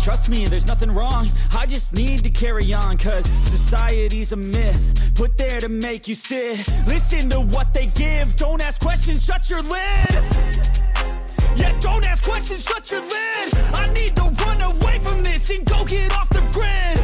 Trust me, there's nothing wrong. I just need to carry on Cause society's a myth Put there to make you sit. Listen to what they give. Don't ask questions, shut your lid. Yeah, don't ask questions, shut your lid. I need to run away from this And go get off the grid